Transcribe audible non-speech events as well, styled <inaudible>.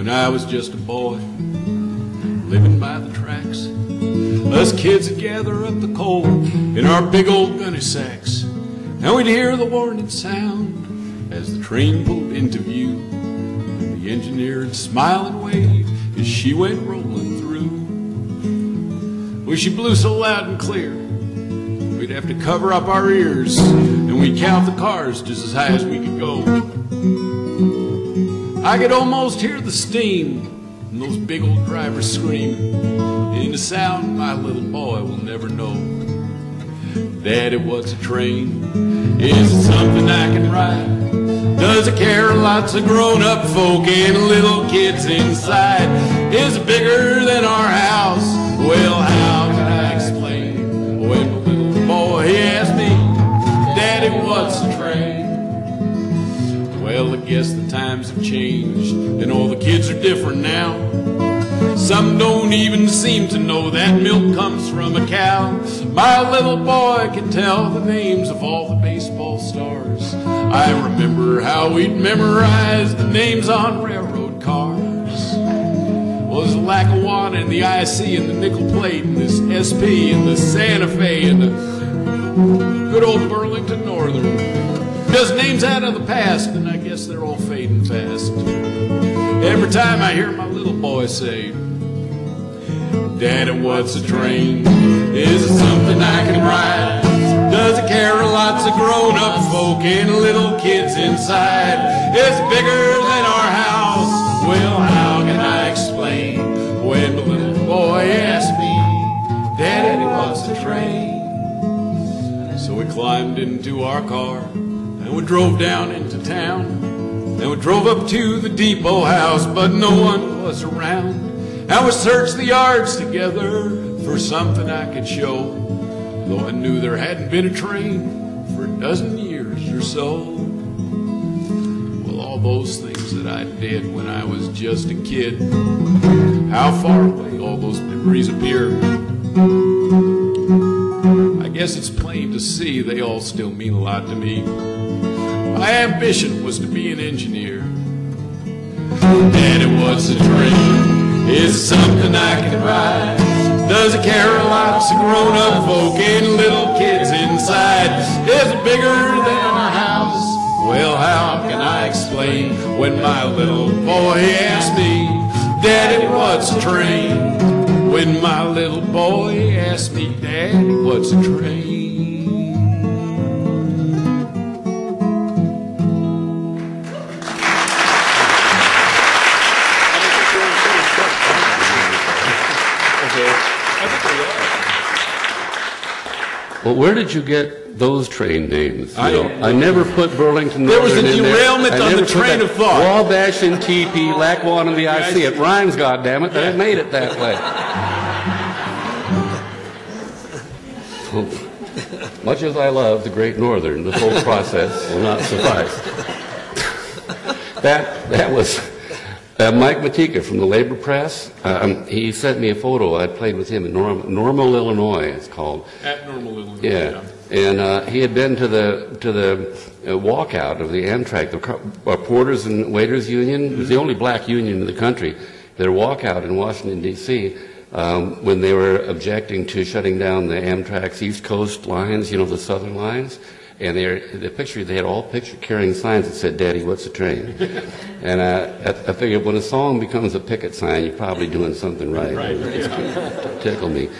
when I was just a boy, living by the tracks. Us kids would gather up the coal in our big old gunny sacks, and we'd hear the warning sound as the train pulled into view. The engineer would smile and wave as she went rolling through. Well, she blew so loud and clear, we'd have to cover up our ears, and we'd count the cars just as high as we could go. I could almost hear the steam and those big old drivers scream in a sound my little boy will never know. Daddy, what's a train? Is it something I can ride? Does it carry lots of grown-up folk and little kids inside? Is it bigger than our house? Well, how can I explain? When my little boy asked me, Daddy, what's a train? Well, guess the times have changed and all the kids are different now. Some don't even seem to know that milk comes from a cow. My little boy can tell the names of all the baseball stars. I remember how we'd memorize the names on railroad cars. Was the Lackawanna and the IC and the nickel plate and this SP and the Santa Fe and the good old Burlington Northern. Just names out of the past, and I guess they're all fading fast. Every time I hear my little boy say, Daddy, what's a train? Is it something I can ride? Does it carry lots of grown-up folk and little kids inside? Is it bigger than our house? Well, how can I explain when the little boy asked me, Daddy, what's a train? So we climbed into our car and we drove down into town. And we drove up to the depot house, but no one was around. And we searched the yards together for something I could show. Though I knew there hadn't been a train for a dozen years or so. Well, all those things that I did when I was just a kid, how far away all those memories appear. Guess it's plain to see they all still mean a lot to me. My ambition was to be an engineer. And it was a dream. Is it something I can ride? Does it carry lots of grown-up folk and little kids inside? Is it bigger than our house? Well, how can I explain when my little boy asked me, Daddy, what's a train? When my little boy asked me, Daddy, what's a train? Well, where did you get those train names? I know, I never put Burlington There was Northern a in derailment I on never the put train that of thought. Wabash and TP, Lackawanna and the IC. It rhymes, goddammit, that I made it that way. <laughs> much as I love the Great Northern, this whole process will not suffice. <laughs> that, that was uh, Mike Matejka from the Labor Press. Um, he sent me a photo. I played with him in Norm, Normal, Illinois, it's called. At normal Illinois. Yeah, and uh, he had been to the to the uh, walkout of the Amtrak, the uh, Porters and Waiters Union. It was the only black union in the country. Their walkout in Washington D.C. Um, when they were objecting to shutting down the Amtrak's East Coast lines, you know, the Southern lines. And they're the picture, they had all picture carrying signs that said, Daddy, what's a train? <laughs> and uh, I, I figured when a song becomes a picket sign, you're probably doing something right. Right, It's gonna tickle me.